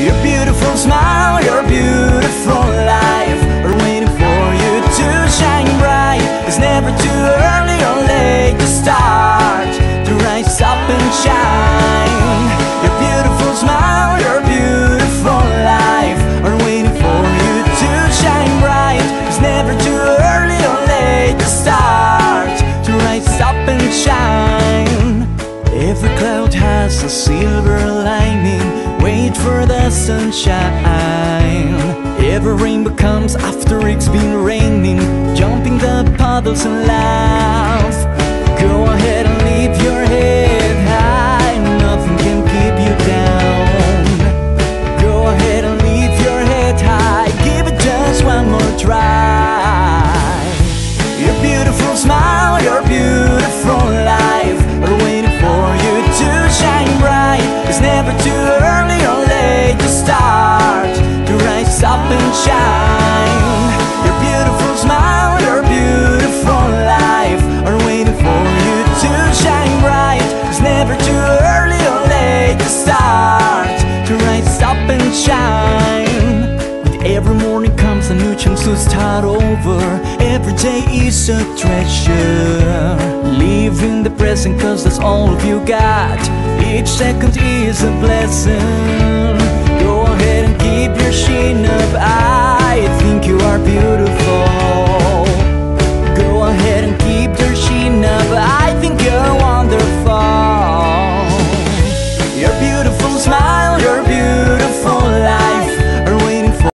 Your beautiful smile, your beautiful life are waiting for you to shine bright. It's never too early or late to start to rise up and shine. Your beautiful smile, your beautiful life are waiting for you to shine bright. It's never too early or late to start to rise up and shine. Every cloud has a silver lining. Sunshine. Every rainbow comes after it's been raining. Jumping the puddles and laugh. Start over. Every day is a treasure. Live in the present, cause that's all you got. Each second is a blessing.